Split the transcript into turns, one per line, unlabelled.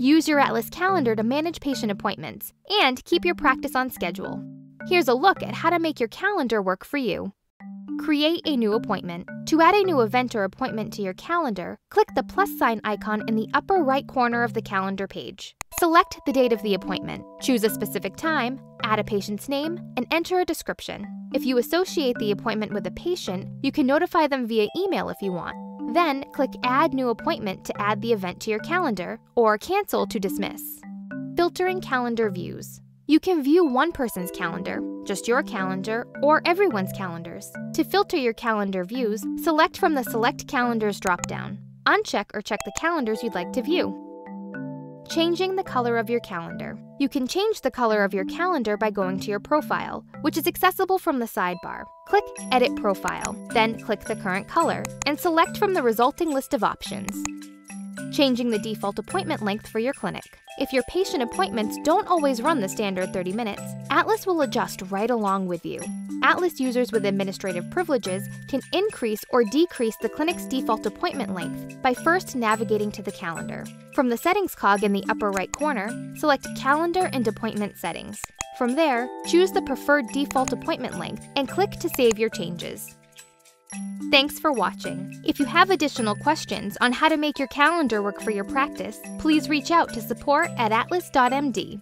Use your Atlas calendar to manage patient appointments and keep your practice on schedule. Here's a look at how to make your calendar work for you. Create a new appointment. To add a new event or appointment to your calendar, click the plus sign icon in the upper right corner of the calendar page. Select the date of the appointment, choose a specific time, add a patient's name, and enter a description. If you associate the appointment with a patient, you can notify them via email if you want. Then click Add New Appointment to add the event to your calendar, or Cancel to dismiss. Filtering calendar views. You can view one person's calendar, just your calendar, or everyone's calendars. To filter your calendar views, select from the Select Calendars dropdown. Uncheck or check the calendars you'd like to view. Changing the color of your calendar. You can change the color of your calendar by going to your profile, which is accessible from the sidebar. Click Edit Profile, then click the current color, and select from the resulting list of options. Changing the default appointment length for your clinic. If your patient appointments don't always run the standard 30 minutes, Atlas will adjust right along with you. Atlas users with administrative privileges can increase or decrease the clinic's default appointment length by first navigating to the calendar. From the Settings cog in the upper right corner, select Calendar and Appointment Settings. From there, choose the preferred default appointment length and click to save your changes. Thanks for watching. If you have additional questions on how to make your calendar work for your practice, please reach out to support at atlas.md.